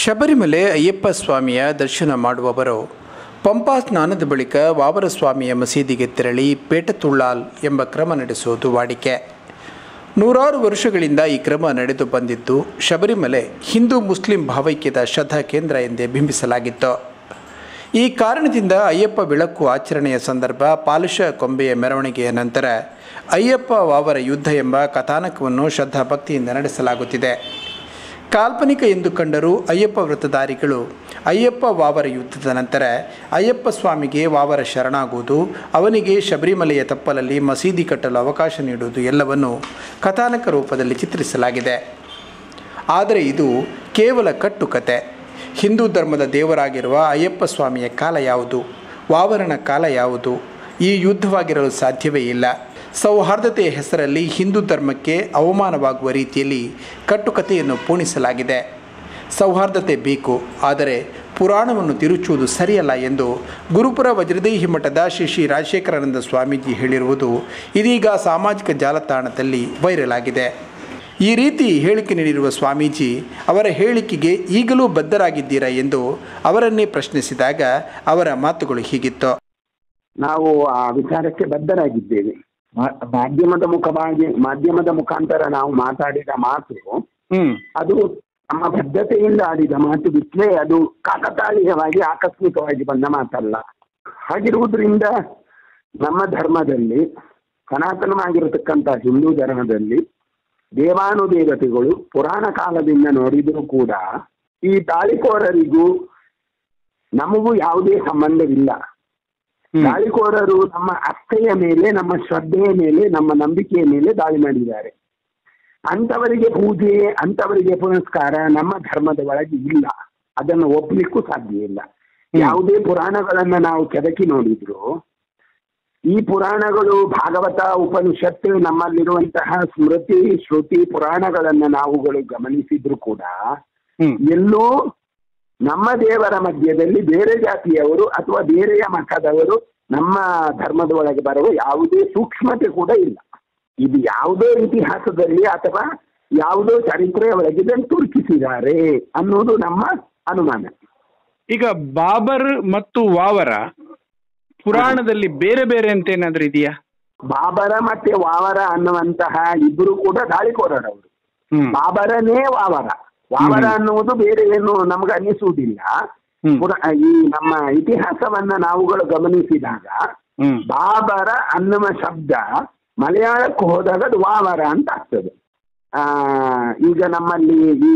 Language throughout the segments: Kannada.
ಶಬರಿಮಲೆ ಅಯ್ಯಪ್ಪ ಸ್ವಾಮಿಯ ದರ್ಶನ ಮಾಡುವವರು. ಪಂಪಾ ಸ್ನಾನದ ಬಳಿಕ ವಾವರ ಸ್ವಾಮಿಯ ಮಸೀದಿಗೆ ತೆರಳಿ ಪೇಟತುಳ್ಳಾಲ್ ಎಂಬ ಕ್ರಮ ನಡೆಸುವುದು ವಾಡಿಕೆ. ನೂರಾರು ವರ್ಷಗಳಿಂದ ಈ ಕ್ರಮ ನಡೆದು ಬಂದಿದ್ದು ಶಬರಿಮಲೆ ಹಿಂದೂ ಮುಸ್ಲಿಂ ಭಾವೈಕ್ಯದ ಶ್ರದ್ಧಾ ಕೇಂದ್ರ ಎಂದೇ ಬಿಂಬಿಸಲಾಗಿತ್ತು. ಈ ಕಾರಣದಿಂದ ಅಯ್ಯಪ್ಪ ಬೆಳಕು ಆಚರಣೆಯ ಸಂದರ್ಭ ಪಾಲುಷ ಕೊಂಬೆಯ ಮೆರವಣಿಗೆಯ ನಂತರ ಅಯ್ಯಪ್ಪ ವಾವರ ಯುದ್ಧ ಎಂಬ ಕಥಾನಕವನ್ನು ಶ್ರದ್ಧಾ ಭಕ್ತಿಯಿಂದ ನಡೆಸಲಾಗುತ್ತಿದೆ. ಕಾಲ್ಪನಿಕ ಎಂದು ಕಂಡರೂ ಅಯ್ಯಪ್ಪ ವ್ರತಧಾರಿಗಳು ಅಯ್ಯಪ್ಪ ವಾವರ ಯುದ್ಧದ ನಂತರ ಅಯ್ಯಪ್ಪ ಸ್ವಾಮಿಗೆ ವಾವರ ಶರಣಾಗುವುದು ಅವನಿಗೆ ಶಬರಿಮಲೆಯ ತಪ್ಪಲಲ್ಲಿ ಮಸೀದಿ ಕಟ್ಟಲು ಅವಕಾಶ ನೀಡುವುದು ಎಲ್ಲವನ್ನು ಕಥಾನಕ ರೂಪದಲ್ಲಿ ಚಿತ್ರಿಸಲಾಗಿದೆ. ಆದರೆ ಇದು ಕೇವಲ ಕಟ್ಟುಕತೆ. ಹಿಂದೂ ಧರ್ಮದ ದೇವರಾಗಿರುವ ಅಯ್ಯಪ್ಪ ಸ್ವಾಮಿಯ ಕಾಲ ಯಾವುದು? ವಾವರನ ಕಾಲ ಯಾವುದು? ಈ ಯುದ್ಧವಾಗಿರಲು ಸಾಧ್ಯವೇ ಇಲ್ಲ. ಸೌಹಾರ್ದತೆಯ ಹೆಸರಲ್ಲಿ ಹಿಂದೂ ಧರ್ಮಕ್ಕೆ ಅವಮಾನವಾಗುವ ರೀತಿಯಲ್ಲಿ ಕಟ್ಟುಕತೆಯನ್ನು ಪೂಣಿಸಲಾಗಿದೆ ಸೌಹಾರ್ದತೆ ಬೇಕು, ಆದರೆ ಪುರಾಣವನ್ನು ತಿರುಚುವುದು ಸರಿಯಲ್ಲ ಎಂದು ಗುರುಪುರ ವಜ್ರದೇಹಿ ಮಠದ ಶ್ರೀ ಶ್ರೀ ರಾಜಶೇಖರಾನಂದ ಸ್ವಾಮೀಜಿ ಹೇಳಿರುವುದು ಇದೀಗ ಸಾಮಾಜಿಕ ಜಾಲತಾಣದಲ್ಲಿ ವೈರಲ್ ಆಗಿದೆ. ಈ ರೀತಿ ಹೇಳಿಕೆ ನೀಡಿರುವ ಸ್ವಾಮೀಜಿ, ಅವರ ಹೇಳಿಕೆಗೆ ಈಗಲೂ ಬದ್ಧರಾಗಿದ್ದೀರಾ ಎಂದು ಅವರನ್ನೇ ಪ್ರಶ್ನಿಸಿದಾಗ ಅವರ ಮಾತುಗಳು ಹೀಗಿತ್ತು. ನಾವು ಆ ವಿಚಾರಕ್ಕೆ ಬದ್ಧರಾಗಿದ್ದೇವೆ. ಮಾಧ್ಯಮದ ಮುಖವಾಗಿ ಮಾಧ್ಯಮದ ಮುಖಾಂತರ ನಾವು ಮಾತಾಡಿದ ಮಾತು ಅದು ನಮ್ಮ ಬದ್ಧತೆಯಿಂದ ಆಡಿದ ಮಾತು ಬಿಟ್ಟರೆ ಅದು ಕಾಕತಾಳೀಯವಾಗಿ ಆಕಸ್ಮಿಕವಾಗಿ ಬಂದ ಮಾತಲ್ಲ. ಹಾಗಿರುವುದರಿಂದ ನಮ್ಮ ಧರ್ಮದಲ್ಲಿ ಸನಾತನವಾಗಿರತಕ್ಕಂಥ ಹಿಂದೂ ಧರ್ಮದಲ್ಲಿ ದೇವಾನುದೇವತೆಗಳು ಪುರಾಣ ಕಾಲದಿಂದ ನೋಡಿದರೂ ಕೂಡ ಈ ದಾಳಿಕೋರರಿಗೂ ನಮಗೂ ಯಾವುದೇ ಸಂಬಂಧವಿಲ್ಲ. ದಾಳಿಕೋರರು ನಮ್ಮ ಅತ್ತೆಯ ಮೇಲೆ ನಮ್ಮ ಶ್ರದ್ಧೆಯ ಮೇಲೆ ನಮ್ಮ ನಂಬಿಕೆಯ ಮೇಲೆ ದಾಳಿ ಮಾಡಿದ್ದಾರೆ. ಅಂಥವರಿಗೆ ಪೂಜೆ ಅಂಥವರಿಗೆ ಪುನಸ್ಕಾರ ನಮ್ಮ ಧರ್ಮದ ಒಳಗೆ ಇಲ್ಲ. ಅದನ್ನು ಒಪ್ಪಲಿಕ್ಕೂ ಸಾಧ್ಯ ಇಲ್ಲ. ಯಾವುದೇ ಪುರಾಣಗಳನ್ನ ನಾವು ಕೆದಕಿ ನೋಡಿದ್ರು ಈ ಪುರಾಣಗಳು ಭಾಗವತ ಉಪನಿಷತ್ತು ನಮ್ಮಲ್ಲಿರುವಂತಹ ಸ್ಮೃತಿ ಶ್ರುತಿ ಪುರಾಣಗಳನ್ನ ನಾವುಗಳು ಗಮನಿಸಿದ್ರು ಕೂಡ ಎಲ್ಲೋ ಎಲ್ಲೂ ನಮ್ಮ ದೇವರ ಮಧ್ಯದಲ್ಲಿ ಬೇರೆ ಜಾತಿಯವರು ಅಥವಾ ಬೇರೆಯ ಮಠದವರು ನಮ್ಮ ಧರ್ಮದ ಒಳಗೆ ಬರುವ ಯಾವುದೇ ಸೂಕ್ಷ್ಮತೆ ಕೂಡ ಇಲ್ಲ. ಇದು ಯಾವುದೋ ಇತಿಹಾಸದಲ್ಲಿ ಅಥವಾ ಯಾವುದೋ ಚರಿತ್ರೆಯ ಒಳಗೆ ಇದನ್ನು ತುರ್ಕಿಸಿದ್ದಾರೆ ಅನ್ನೋದು ನಮ್ಮ ಅನುಮಾನ. ಈಗ ಬಾಬರ್ ಮತ್ತು ವಾವರ ಪುರಾಣದಲ್ಲಿ ಬೇರೆ ಬೇರೆ ಅಂತ ಏನಾದ್ರೂ ಇದೆಯಾ? ಬಾಬರ ಮತ್ತೆ ವಾವರ ಅನ್ನುವಂತಹ ಇಬ್ಬರು ಕೂಡ ದಾಳಿಕೋರರವರು. ಬಾಬರನೇ ವಾವರ. ವಾವರ ಅನ್ನುವುದು ಬೇರೆ ಏನು ನಮ್ಗೆ ಅನ್ನಿಸುವುದಿಲ್ಲ. ಈ ನಮ್ಮ ಇತಿಹಾಸವನ್ನ ನಾವುಗಳು ಗಮನಿಸಿದಾಗ ಬಾಬರ ಅನ್ನುವ ಶಬ್ದ ಮಲಯಾಳಕ್ಕೆ ಹೋದಾಗ ಅದು ವಾವರ ಅಂತ ಆಗ್ತದೆ. ಆ ಈಗ ನಮ್ಮಲ್ಲಿ ಈ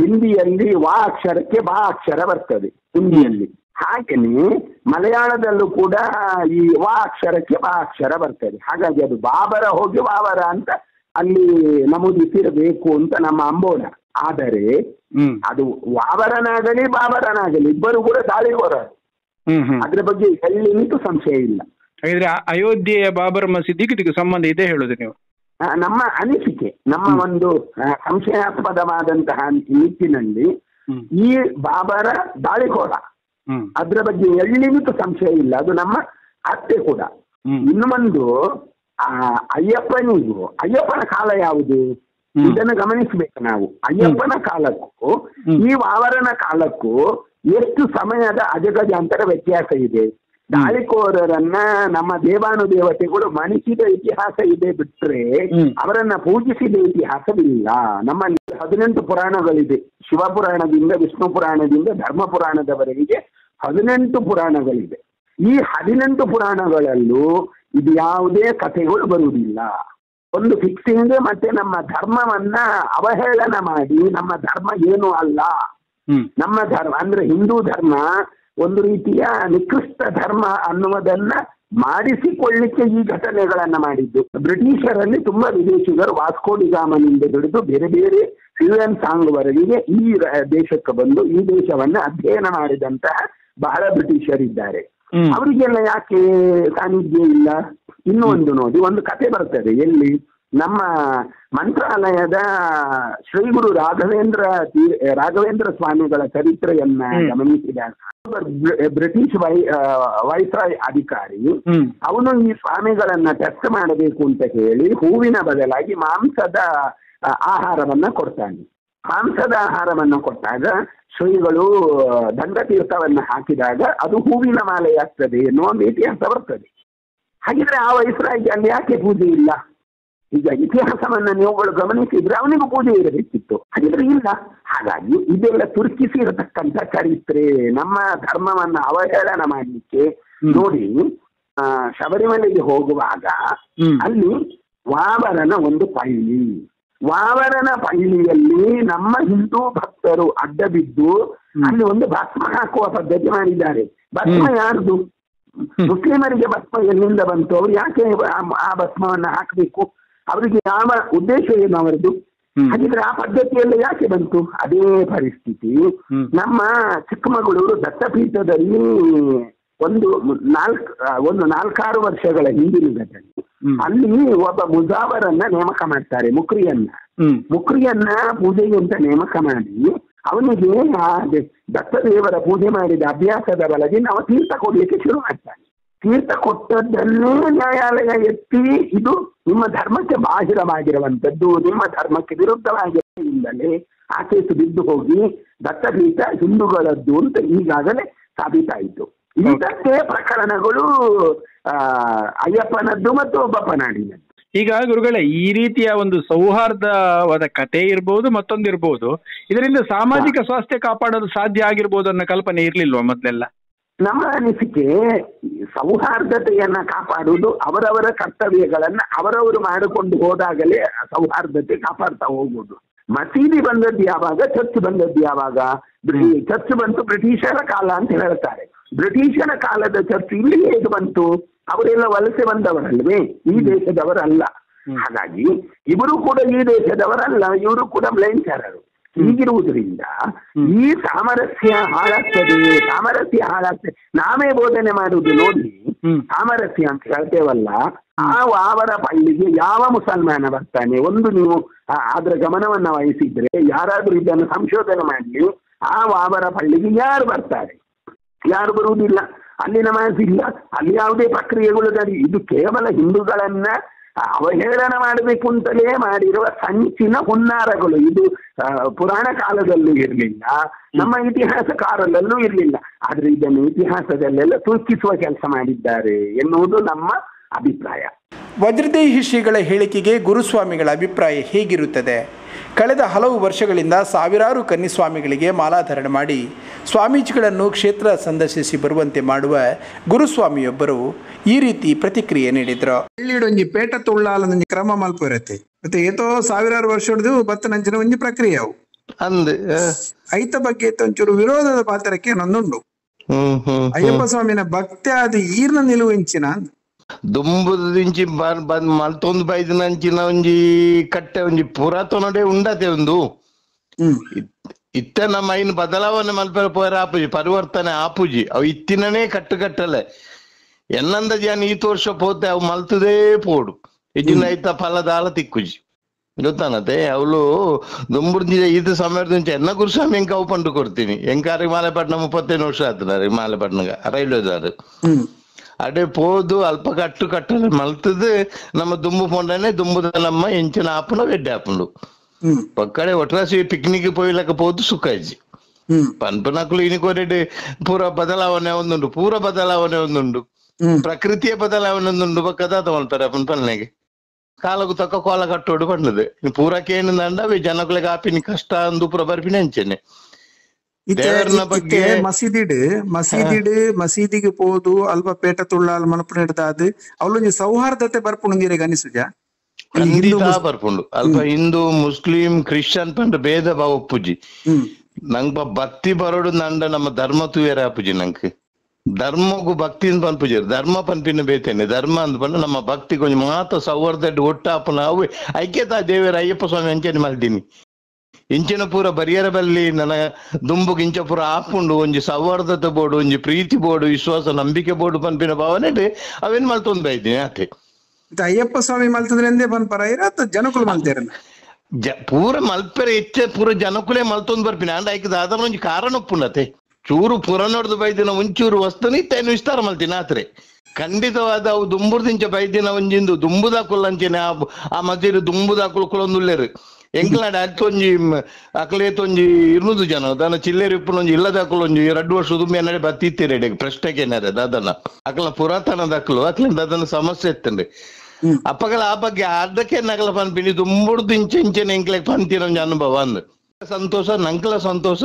ಹಿಂದಿಯಲ್ಲಿ ವಾ ಅಕ್ಷರಕ್ಕೆ ಬಾ ಅಕ್ಷರ ಬರ್ತದೆ ಹಿಂದಿಯಲ್ಲಿ. ಹಾಗೆಯೇ ಮಲಯಾಳದಲ್ಲೂ ಕೂಡ ಈ ವಾ ಅಕ್ಷರಕ್ಕೆ ಬಾ ಅಕ್ಷರ ಬರ್ತದೆ. ಹಾಗಾಗಿ ಅದು ಬಾಬರ ಹೋಗಿ ವಾವರ ಅಂತ ಅಲ್ಲಿ ನಮೂದಿಸಿರಬೇಕು ಅಂತ ನಮ್ಮ ಅಂಬೋಣ. ಆದರೆ ಅದು ವಾವರನಾಗಲಿ ಬಾಬರನಾಗಲಿ ಇಬ್ಬರು ಕೂಡ ದಾಳಿಗೋರರು ಅದ್ರ ಬಗ್ಗೆ ಎಲ್ಲಿ ನಿಂತು ಸಂಶಯ ಇಲ್ಲ. ಹಾಗಿದ್ರೆ ಅಯೋಧ್ಯೆಯ ಬಾಬರ್ ಮಸೀದಿಗೆ ಇದಕ್ಕೆ ಸಂಬಂಧ ಇದೆ ಹೇಳುದು ನೀವು? ನಮ್ಮ ಅನಿಸಿಕೆ ನಮ್ಮ ಒಂದು ಸಂಶಯಾಸ್ಪದವಾದಂತಹ ನಿಟ್ಟಿನಲ್ಲಿ ಈ ಬಾಬರ ದಾಳಿಕೋರ ಹ್ಮ್. ಅದ್ರ ಬಗ್ಗೆ ಎಳ್ಳಿನಿಂತು ಸಂಶಯ ಇಲ್ಲ. ಅದು ನಮ್ಮ ಅತ್ತೆ ಕೂಡ. ಇನ್ನು ಒಂದು ಆ ಅಯ್ಯಪ್ಪನಿಗೂ ಅಯ್ಯಪ್ಪನ ಕಾಲ ಯಾವುದು. ಇದನ್ನು ಗಮನಿಸಬೇಕು ನಾವು. ಅಯ್ಯಪ್ಪನ ಕಾಲಕ್ಕೂ ಈ ವಾವರನ ಕಾಲಕ್ಕೂ ಎಷ್ಟು ಸಮಯದ ಅಜಗಜಾಂತರ ವ್ಯತ್ಯಾಸ ಇದೆ. ದಾಳಿಕೋರರನ್ನ ನಮ್ಮ ದೇವಾನುದೇವತೆಗಳು ಮಣಿಸಿದ ಇತಿಹಾಸ ಇದೆ ಬಿಟ್ರೆ. ಅವರನ್ನ ಪೂಜಿಸಿದ ಇತಿಹಾಸವಿಲ್ಲ. ನಮ್ಮಲ್ಲಿ ಹದಿನೆಂಟು ಪುರಾಣಗಳಿದೆ. ಶಿವಪುರಾಣದಿಂದ ವಿಷ್ಣು ಪುರಾಣದಿಂದ ಧರ್ಮ ಪುರಾಣದವರೆಗೆ ಹದಿನೆಂಟು ಪುರಾಣಗಳಿದೆ. ಈ ಹದಿನೆಂಟು ಪುರಾಣಗಳಲ್ಲೂ ಇದು ಯಾವುದೇ ಕಥೆಗಳು ಬರುವುದಿಲ್ಲ. ಒಂದು ಫಿಕ್ಸಿಂಗ್ ಮತ್ತೆ ನಮ್ಮ ಧರ್ಮವನ್ನ ಅವಹೇಳನ ಮಾಡಿ ನಮ್ಮ ಧರ್ಮ ಏನು ಅಲ್ಲ. ನಮ್ಮ ಧರ್ಮ ಅಂದ್ರೆ ಹಿಂದೂ ಧರ್ಮ ಒಂದು ರೀತಿಯ ನಿಕೃಷ್ಟ ಧರ್ಮ ಅನ್ನುವುದನ್ನ ಮಾಡಿಸಿಕೊಳ್ಳಿಕ್ಕೆ ಈ ಘಟನೆಗಳನ್ನ ಮಾಡಿದ್ದು. ಬ್ರಿಟಿಷರಲ್ಲಿ ತುಂಬಾ ವಿದೇಶಿಗರು ವಾಸ್ಕೋಡಿಗಾಮನಿಂದ ಹಿಡಿದು ಬೇರೆ ಬೇರೆ ಫ್ಯೂಯನ್ ಸಾಂಗ್ ವರೆಗೆ ಈ ದೇಶಕ್ಕೆ ಬಂದು ಈ ದೇಶವನ್ನ ಅಧ್ಯಯನ ಮಾಡಿದಂತಹ ಬಹಳ ಬ್ರಿಟಿಷರಿದ್ದಾರೆ. ಅವರಿಗೆಲ್ಲ ಯಾಕೆ ಸಾನ್ನಿಧ್ಯ ಇಲ್ಲ? ಇನ್ನೂ ಒಂದು ನೋಡಿ ಒಂದು ಕತೆ ಬರ್ತದೆ. ಎಲ್ಲಿ ನಮ್ಮ ಮಂತ್ರಾಲಯದ ಶ್ರೀ ಗುರು ರಾಘವೇಂದ್ರ ತೀರ್- ರಾಘವೇಂದ್ರ ಸ್ವಾಮಿಗಳ ಚರಿತ್ರೆಯನ್ನ. ಗಮನಿಸಿದಾಗ ಬ್ರಿಟಿಷ್ ವೈ ವೈಸ್ರಾಯ್ ಅಧಿಕಾರಿ ಅವನು ಈ ಸ್ವಾಮಿಗಳನ್ನ ಟೆಸ್ಟ್ ಮಾಡಬೇಕು ಅಂತ ಹೇಳಿ ಹೂವಿನ ಬದಲಾಗಿ ಮಾಂಸದ ಆಹಾರವನ್ನ ಕೊಡ್ತಾನೆ. ಮಾಂಸದ ಆಹಾರವನ್ನ ಕೊಟ್ಟಾಗ ಶ್ರೀಗಳು ದಂಡತೀರ್ಥವನ್ನು ಹಾಕಿದಾಗ ಅದು ಹೂವಿನ ಮಾಲೆಯಾಗ್ತದೆ ಎನ್ನುವ ಒಂದು ಇತಿಹಾಸ ಬರ್ತದೆ. ಹಾಗಿದ್ರೆ ಆ ವಯಸ್ಸರಾಗಿ ಅಲ್ಲಿ ಯಾಕೆ ಪೂಜೆ ಇಲ್ಲ? ಈಗ ಇತಿಹಾಸವನ್ನ ನೀವುಗಳು ಗಮನಿಸಿದ್ರೆ ಅವನಿಗೂ ಪೂಜೆ ಇರಬೇಕಿತ್ತು. ಹಾಗಿದ್ರೆ ಇಲ್ಲ. ಹಾಗಾಗಿ ಇದೆಲ್ಲ ತುರ್ಕಿಸಿ ಇರತಕ್ಕಂಥ ಚರಿತ್ರೆ ನಮ್ಮ ಧರ್ಮವನ್ನ ಅವಹೇಳನ ಮಾಡಲಿಕ್ಕೆ ನೋಡಿ ಆ, ಶಬರಿಮಲೆಗೆ ಹೋಗುವಾಗ ಅಲ್ಲಿ ವಾವರನ ಒಂದು ಪಳ್ಳಿ ವಾವರನ ಪಳ್ಳಿಯಲ್ಲಿ ನಮ್ಮ ಹಿಂದೂ ಭಕ್ತರು ಅಡ್ಡ ಬಿದ್ದು ಅಲ್ಲಿ ಒಂದು ಭಸ್ಮ ಹಾಕುವ ಪದ್ಧತಿ ಮಾಡಿದ್ದಾರೆ. ಭಸ್ಮ ಯಾರ್ದು? ಮುಸ್ಲಿಮರಿಗೆ ಭಸ್ಮ ಎಲ್ಲಿಂದ ಬಂತು? ಅವ್ರು ಯಾಕೆ ಆ- ಭಸ್ಮವನ್ನು ಹಾಕಬೇಕು? ಅವರಿಗೆ ಯಾವ ಉದ್ದೇಶ ಏನು ಅವರದ್ದು ಹಾಗಿದ್ರೆ ಆ ಪದ್ಧತಿಯಲ್ಲಿ ಯಾಕೆ ಬಂತು? ಅದೇ ಪರಿಸ್ಥಿತಿ. ನಮ್ಮ ಚಿಕ್ಕಮಗಳೂರು ದತ್ತಪೀಠದಲ್ಲಿ ಒಂದು ನಾಲ್ಕು ಒಂದು ನಾಲ್ಕಾರು ವರ್ಷಗಳ ಹಿಂದಿನ ಘಟನೆ. ಅಲ್ಲಿ ಒಬ್ಬ ಮುಜಾವರನ್ನ ನೇಮಕ ಮಾಡ್ತಾರೆ ಮುಕ್ರಿಯನ್ನ. ಮುಕ್ರಿಯನ್ನ ಪೂಜೆಗೆ ಅಂತ ನೇಮಕ ಮಾಡಿ ಅವನಿಗೆ ದತ್ತದೇವರ ಪೂಜೆ ಮಾಡಿದ ಅಭ್ಯಾಸದ ಬಲಗೆ ನಾವು ತೀರ್ಥ ಕೊಡಲಿಕ್ಕೆ ಶುರು ಮಾಡ್ತಾನೆ. ತೀರ್ಥ ಕೊಟ್ಟದ್ದನ್ನೇ ನ್ಯಾಯಾಲಯ ಎತ್ತಿ ಇದು ನಿಮ್ಮ ಧರ್ಮಕ್ಕೆ ಬಾಹಿರವಾಗಿರುವಂತದ್ದು ನಿಮ್ಮ ಧರ್ಮಕ್ಕೆ ವಿರುದ್ಧವಾಗಿರುವುದರಿಂದಲೇ ಆ ಕೇಸು ಬಿದ್ದು ಹೋಗಿ ದತ್ತಪೀಠ ಹಿಂದೂಗಳದ್ದು ಅಂತ ಈಗಾಗಲೇ ಸಾಬೀತಾಯಿತು. ಇಂಥದ್ದೇ ಪ್ರಕರಣಗಳು ಅಯ್ಯಪ್ಪನದ್ದು ಮತ್ತು ಒಬ್ಬಪ್ಪ ನಾಡಿನದ್ದು. ಈಗ ಗುರುಗಳೇ ಈ ರೀತಿಯ ಒಂದು ಸೌಹಾರ್ದವಾದ ಕತೆ ಇರ್ಬೋದು ಮತ್ತೊಂದಿರಬಹುದು ಇದರಿಂದ ಸಾಮಾಜಿಕ ಸ್ವಾಸ್ಥ್ಯ ಕಾಪಾಡೋದು ಸಾಧ್ಯ ಆಗಿರ್ಬೋದು ಅನ್ನೋ ಕಲ್ಪನೆ ಇರ್ಲಿಲ್ವಾ ಮೊದಲೆಲ್ಲ? ನಮ್ಮ ಅನಿಸಿಕೆ ಸೌಹಾರ್ದತೆಯನ್ನ ಕಾಪಾಡುವುದು ಅವರವರ ಕರ್ತವ್ಯಗಳನ್ನ ಅವರವರು ಮಾಡಿಕೊಂಡು ಹೋದಾಗಲೇ ಸೌಹಾರ್ದತೆ ಕಾಪಾಡ್ತಾ ಹೋಗುವುದು ಮಸೀದಿ ಬಂದದ್ದು ಯಾವಾಗ? ಚರ್ಚ್ ಬಂದದ್ದು ಯಾವಾಗ? ಚರ್ಚ್ ಬಂತು ಬ್ರಿಟಿಷರ ಕಾಲ ಅಂತ ಹೇಳ್ತಾರೆ. ಬ್ರಿಟಿಷರ ಕಾಲದ ಚರ್ಚ್ ಇಲ್ಲಿ ಹೇಗೆ ಬಂತು. ಅವರೆಲ್ಲ ವಲಸೆ ಬಂದವರಲ್ವೇ? ಈ ದೇಶದವರಲ್ಲ. ಹಾಗಾಗಿ ಇವರು ಕೂಡ ಈ ದೇಶದವರಲ್ಲ ಇವರು ಕೂಡ ಬ್ಲೈಂಚರರು ಹೀಗಿರುವುದರಿಂದ ಈ ಸಾಮರಸ್ಯ ಹಾಳಾಗ್ತದೆ ಸಾಮರಸ್ಯ ಹಾಳಾಗ್ತದೆ. ನಾವೇ ಬೋಧನೆ ಮಾಡುವುದು ನೋಡಿ. ಸಾಮರಸ್ಯ ಅಂತ ಹೇಳ್ತೇವಲ್ಲ ಆ ಅವರ ಪಳ್ಳಿಗೆ ಯಾವ ಮುಸಲ್ಮಾನ ಬರ್ತಾನೆ? ಒಂದು ನೀವು ಅದರ ಗಮನವನ್ನ ವಹಿಸಿದ್ರೆ ಯಾರಾದ್ರೂ ಇದನ್ನು ಸಂಶೋಧನೆ ಮಾಡಲಿ ಆ ವಾವರ ಪಳ್ಳಿಗೆ ಯಾರು ಬರ್ತಾರೆ? ಯಾರು ಬರುವುದಿಲ್ಲ. ಅಲ್ಲಿ ನಮಾಜ್ ಇಲ್ಲ ಅಲ್ಲಿ ಯಾವುದೇ ಪ್ರಕ್ರಿಯೆಗಳು ನಡಿ ಇದು ಕೇವಲ ಹಿಂದೂಗಳನ್ನ ಅವಹೇಳನ ಮಾಡಬೇಕು ಅಂತಲೇ ಮಾಡಿರುವ ಸಂಚಿನ ಹುನ್ನಾರಗಳು. ಇದು ಪುರಾಣ ಕಾಲದಲ್ಲೂ ಇರಲಿಲ್ಲ. ನಮ್ಮ ಇತಿಹಾಸಕಾರರಲ್ಲೂ ಇರಲಿಲ್ಲ. ಆದ್ರೆ ಇದನ್ನು ಇತಿಹಾಸದಲ್ಲೆಲ್ಲ ತುರ್ಕಿಸುವ ಕೆಲಸ ಮಾಡಿದ್ದಾರೆ ಎನ್ನುವುದು ನಮ್ಮ ಅಭಿಪ್ರಾಯ. ವಜ್ರದೇಹಿ ಶ್ರೀಗಳ ಹೇಳಿಕೆಗೆ ಗುರುಸ್ವಾಮಿಗಳ ಅಭಿಪ್ರಾಯ ಹೇಗಿರುತ್ತದೆ? ಕಳೆದ ಹಲವು ವರ್ಷಗಳಿಂದ ಸಾವಿರಾರು ಕನ್ನಿಸ್ವಾಮಿಗಳಿಗೆ ಮಾಲಾಧಾರಣೆ ಮಾಡಿ ಸ್ವಾಮೀಜಿಗಳನ್ನು ಕ್ಷೇತ್ರ ಸಂದರ್ಶಿಸಿ ಬರುವಂತೆ ಮಾಡುವ ಗುರುಸ್ವಾಮಿಯೊಬ್ಬರು ಈ ರೀತಿ ಪ್ರತಿಕ್ರಿಯೆ ನೀಡಿದರು. ಹಳ್ಳಿಡೊಂಜಿ ಪೇಟ ತುಳ್ಳಾಲನೊಂಜಿ ಕ್ರಮ ಮಲ್ಪ ಇರತ್ತೆ ಮತ್ತೆ ಏತೋ ಸಾವಿರಾರು ವರ್ಷ ಹಿಡಿದು ಬತ್ತನಂಚಿನ ಒಂಜಿ ಪ್ರಕ್ರಿಯೆ ಅವು. ಅಂದ್ ಐತ ಬಗ್ಗೆ ಒಂಚೂರು ವಿರೋಧದ ಪಾತ್ರಕ್ಕೆ ನಂದುಂಡು ಅಯ್ಯಪ್ಪ ಸ್ವಾಮಿನ ಭಕ್ತಿ ಅದು ಈರ್ನ ನಿಲುವಿಂಚಿನ ದುಂಬುದಿಂಚಿ ಬಂದ್ ಮಲ್ತೊಂದು ಬೈದಿನಂಚಿನ ಒಂಜಿ ಕಟ್ಟೆ ಒಂಜಿ ಪುರಾತನಡೆ ಉಂಡತೆ ಒಂದು ಹ್ಮ್ ಇತ್- ಇತ್ತ ನಮ್ಮ ಐನ್ ಬದಲಾವಣೆ ಮಲ್ಪರ ಪೋರ ಆಪುಜಿ ಪರಿವರ್ತನೆ ಆಪುಜಿ ಅವು ಇತ್ತಿನನೇ ಕಟ್ಟು ಕಟ್ಟಲೆ ಎನ್ನಂದ ಜನ ಈತ ವರ್ಷ ಪೋತೆ ಅವು ಮಲ್ತದೇ ಪೋಡು ಇಜಿನ ಐತ ಫಲದಾಲ ತಿಕ್ಕುಜಿ ಗೊತ್ತಾನತೆ ಅವಳು ದುಂಬುರ್ಜಿ ಇದು ಸಮಯದ ಎನ್ನ ಗುರುಸ್ವಾಮಿ ಎಂಕ ಅವು ಪಂಡು ಕೊಡ್ತೀನಿ ಎಂಕಾರಿಗೆ ಮಾಲೆಪಟ್ನ ಮುಪ್ಪತ್ತೈದು ವರ್ಷ ಆತನಾರಿ ಮಾಲೆಪಟ್ನಗ ರೈಲ್ವೆ ದಾರು ಹ್ಮ್ ಅಡೆ ಪೋದು ಅಲ್ಪ ಕಟ್ಟು ಕಟ್ಟಲೆ ಮಲ್ತದು ನಮ್ಮ ದುಂಬು ಪೊಂಡನೆ ದುಂಬುದ ನಮ್ಮ ಎಂಚಿನ ಆಪುನ ವೆಡ್ಡೆ ಆಪುಂಡು ಹ್ಮ್ ಪಕ್ಕಡೆ ಒಟ್ರಾಸಿ ಪಿಕ್ನಿಕ್ ಪೋಯ್ಲಕ ಪೋದು ಸುಖಾಯ್ಜಿ ಹ್ಮ್ ಪನ್ಪನಕುಲು ಇನಿಕೊರೆಡ್ ಪೂರ ಬದಲಾವಣೆ ಒಂದುಂಡು ಪೂರ ಬದಲಾವಣೆ ಒಂದುಂಡು ಹ್ಮ್ ಪ್ರಕೃತಿಯ ಬದಲಾವಣೆ ಒಂದುಂಡು ಬಕ್ಕದಾತ ಮಲ್ಪರೆ ಅಪ್ಪನ ಪಲ್ನೆಗೆ ಕಾಲಗು ತಕ್ಕ ಕೋಲ ಕಟ್ಟೋಡು ಪಂಡದು ಪೂರಕ್ಕೆ ಏನು ದಂಡವೆ ಜನಗಳಿಗೆ ಆಪಿನ ಕಷ್ಟ ಅಂದು ಪೂರ ಬರ್ಪಿನ ಅಂಚೆನೆ ಇತ್ತೆ ಬಗ್ಗೆ ಮಸೀದಿಡ್ ಮಸೀದಿಡ್ ಮಸೀದಿಗೆ ಪೋದು ಅಲ್ಪ ಪೇಟ ತುಳ್ಳಾಲ್ ಮನಪುನ ಹಿಡ್ದಾದ್ ಅವಳೊಂಜಿ ಸೌಹಾರ್ದತೆ ಬರ್ಪುಣಂದಿರಿಗೆ ಗನಿಸುಜ? ಖಂಡಿತ ಬರ್ಪುಂಡು. ಅಲ್ಪ ಹಿಂದೂ ಮುಸ್ಲಿಂ ಕ್ರಿಶ್ಚಿಯನ್ ಪಂಡ ಭೇದ ಭಾವ ಒಪ್ಪುಜಿ ನಂಗ ಭಕ್ತಿ ಬರೋಡು ನಂಡ ನಮ್ಮ ಧರ್ಮ ತೂಯರ ಆಪುಜಿ ನಂಕ್. ಧರ್ಮಗೂ ಭಕ್ತಿ ಪನ್ಪುಜಿ ಧರ್ಮ ಪನ್ಪಿನ ಬೇತೇನೆ. ಧರ್ಮ ಅಂದ್ ಪಂಡ ನಮ್ಮ ಭಕ್ತಿ ಕೊಂಚ ಮಾತ ಸೌಹಾರ್ದ ಒಟ್ಟಾಪನ ಅವು. ಐಕ್ಯತಾ ದೇವರ ಅಯ್ಯಪ್ಪ ಸ್ವಾಮಿ ಅಂಚನೆ ಮಲ್ದೀನಿ ಇಂಚಿನ ಪೂರ ಬರಿಯರ ಬಲ್ಲಿ ನನ್ನ ದುಂಬುಗ್ ಇಂಚ ಪೂರ ಆಪುಂಡು ಒಂಜಿ ಸೌಹಾರ್ದತೆ ಬೋಡು ಒಂಜಿ ಪ್ರೀತಿ ಬೋಡು ವಿಶ್ವಾಸ ನಂಬಿಕೆ ಬೋಡು ಪನ್ಪಿನ ಭಾವನೆ ಅವೇನ್ ಮಲ್ತೊಂದ್ ಬೈದೀನಿ ಆತೆ ಅಯ್ಯಪ್ಪ ಸ್ವಾಮಿ ಮಲ್ತಂದ್ರೆ ಎಂದೇ ಪನ್ಪರ ಇರ ಅಥವಾ ಜನಕುಲು ಮಲ್ತೇರನ? ಜ ಪೂರ ಮಲ್ಪೆರೆ ಇಚ್ಚೆ ಪೂರ ಜನಕುಲೇ ಮಲ್ತೊಂದು ಬರ್ಪಿನ. ಅಂಡ ಐಕದ ಅದರ ಒಂಜಿ ಕಾರಣ ಉಪ್ಪುಂಡತೆ. ಚೂರು ಪುರ ನೋಡ್ದು ಬೈದಿನ ಒಂಚೂರು ವಸ್ತುನಿ ಇತ್ತೇನು ವಿಸ್ತಾರ ಮಲ್ತಿನ ಆತ್ರೆ. ಖಂಡಿತವಾದ ಅವು ದುಂಬುರ್ದಿಂಚ ಬೈದಿನ ಒಂಜಿಂದು ದುಂಬುದಾಕುಲ್ ಅಂಚಿನ ಆ ಮದಿರು ದುಂಬುದಾಕುಲ್ ಕುಲ್ಕುಲೊಂದುಲ್ಲೆರು ಎಂಕ್ಲಾಡ ಅತ್ತೊಂಜಿ ಅಕ್ಲೇತೊಂಜಿ ಇರ್ನೂದು ಜನ. ದನ ಚಿಲ್ಲೇರಿ ಉಪ್ಪುನೊಂಜಿ ಇಲ್ಲದ ಅಕ್ಲೊಂಜಿ ಎರಡು ವರ್ಷ ದುಮ್ಮೆ ನಡೆ ಬತ್ತಿತ್ತೀರಿ ಪ್ರಶ್ನೆಗೆ ಏನಾರೆ ದಾದನ ಅಕ್ಲ ಪುರಾತನದ ಅಕ್ಲು ಅಕ್ಲಿಂದ ಅದನ್ನ ಸಮಸ್ಯೆ ಇತ್ತಂಡ್ರಿ ಅಪ್ಪಗಳ ಆ ಬಗ್ಗೆ ಅರ್ಧಕ್ಕೆ ನಗಲ ಪನ್ಪಿನಿ ತುಂಬುಡ್ದು ಇಂಚೆ ಇಂಚೆನೆ ಎಂಕ್ಲೆಗ್ ಪಂತಿರಂಜ ಅನುಭವ ಅಂದ್. ಸಂತೋಷ ನಂಕಲ ಸಂತೋಷ.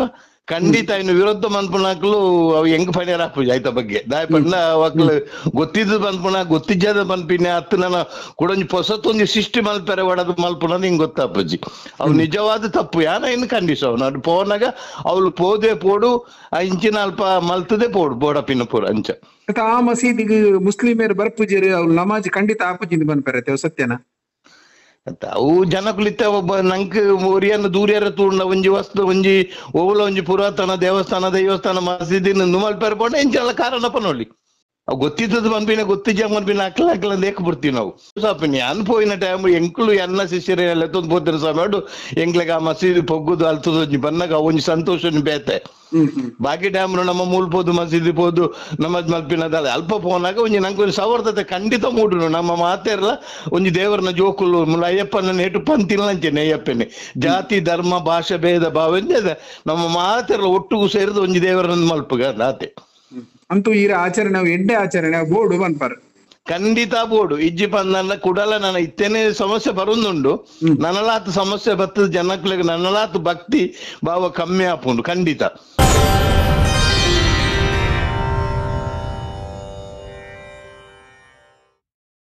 ಖಂಡಿತ ಇನ್ನು ವಿರುದ್ಧ ಮನ್ಪುಣಕ್ಲು ಅವು ಹೆಂಗ್ ಪಡ್ಯಾರ ಆಪುಜಿ ಆಯ್ತ ಬಗ್ಗೆ? ದಾಯ ಪಂಡ ಅವಕ್ಲು ಗೊತ್ತಿದ್ದು ಮನ್ಪುಣ ಗೊತ್ತಿಜ್ಜದ ಬಂದ್ಪಿನ ಹತ್ತು ನನ್ನ ಕುಡೊಂಜಿ ಹೊಸತೊಂದು ಸೃಷ್ಟಿ ಮಲ್ಪೆರೆ ಒಡದು ಮಲ್ಪುಣ ಹಿಂಗ್ ಗೊತ್ತಾಪಜ್ಜಿ. ಅವು ನಿಜವಾದ ತಪ್ಪು ಯಾನ ಇನ್ನು ಖಂಡಿಸ ನಾನು ಅದು ಪೋನಾಗ ಅವ್ಳು ಪೋದೆ ಪೋಡು ಆ ಇಂಚಿನ ಅಲ್ಪ ಮಲ್ತದೆ ಪೋಡು ಬೋಡಪಿನ ಪೂರ ಅಂಚ. ಆ ಮಸೀದಿಗೆ ಮುಸ್ಲಿಮೇರು ಬರ್ಪುಜಿರು ಅವ್ರು ನಮಾಜ್ ಖಂಡಿತ ಆಪುಜಿಂದ ಬಂದ್ಪರತ್ತೆ ಸತ್ಯನ. ಅಂತ. ಅವು ಜನಕ್ಕುಲಿತ್ತ ಒಬ್ಬ ನಂಕ್ ಒರಿಯನ್ನ ದೂರ್ಯರ ತೂಂಡ ಒಂಜಿ ವಸ್ತು, ಒಂಜಿ ಓವುಲ, ಒಂಜಿ ಪುರಾತನ ದೇವಸ್ಥಾನ ದೇವಸ್ಥಾನ, ಮಸೀದಿನ ನುಮಲ್ ಪೆರ್ಕೊಂಡ ಇಂಚೆಲ್ಲ ಕಾರಣಪ್ಪ ನೋಡಿ ಅವು ಗೊತ್ತಿದ್ದದ್ದು ಮನ್ಪಿನ ಗೊತ್ತಿದ್ದ ಮನ್ಪಿನ ಅಕ್ಲ ಅಕ್ಲ ದೇಕ ಬಿಡ್ತೀವಿ ನಾವು. ಸಾಪಿನಿ ಅನ್ಪೋಯಿನ ಟೈಮ್ ಎಂಕ್ಲು ಎನ್ನ ಶಿಷ್ಯರೆಲ್ಲ ತೊಂದು ಹೋಗ್ತಾರೆ ಸ್ವಾಮಿ. ಅಡು ಎಂಕ್ಲೆಗ ಆ ಮಸೀದಿ ಪೊಗ್ಗುದು ಅಲ್ತದ ಬನ್ನಗ ಒಂಜಿ ಸಂತೋಷ ಬೇತೆ. ಬಾಕಿ ಟೈಮ್ ನಮ್ಮ ಮೂಲ್ಪೋದು ಮಸೀದಿ ಪೋದು ನಮಾಜ್ ಮಲ್ಪಿನದಲ್ಲ ಅಲ್ಪ ಪೋನಾಗ ಒಂಜಿ ನಂಗೆ ಒಂದು ಸವರ್ಧತೆ ಖಂಡಿತ ಮೂಡುನು. ನಮ್ಮ ಮಾತೆರ್ಲ ಒಂಜಿ ದೇವರನ ಜೋಕುಲು ಮುಲ ಅಯ್ಯಪ್ಪನ ನೆಟ್ಟು ಪಂತಿಲ್ಲ ಅಂಚೆನೆ ಅಯ್ಯಪ್ಪನೆ ಜಾತಿ ಧರ್ಮ ಭಾಷೆ ಭೇದ ಭಾವ ಎಂದೆ ನಮ್ಮ ಮಾತೆರ್ಲ ಒಟ್ಟು ಸೇರಿದ ಒಂಜಿ ದೇವರನ್ನ ಮಲ್ಪಗ ದಾತೆ ಅಂತೂ ಈರ ಆಚರಣೆ ಎಡ್ಡೆ ಆಚರಣೆ ಬೋಡು ಬೋರ್ಡು ಬಂದ್ಪಾರ ಖಂಡಿತ ಬೋಡು ಇಜ್ಜಿ ಬಂದಲ್ಲ ಕುಡಲ ನನ್ನ ಇತ್ತೇನೆ ಸಮಸ್ಯೆ ಬರುಂದುಂಡು ನನ್ನಲಾತು ಸಮಸ್ಯೆ ಬರ್ತದ ಜನಕ್ಕೆ ನನ್ನಲಾತು ಭಕ್ತಿ ಭಾವ ಕಮ್ಮಿ ಆಪುಂಡು ಖಂಡಿತ.